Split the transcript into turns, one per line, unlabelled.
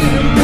you.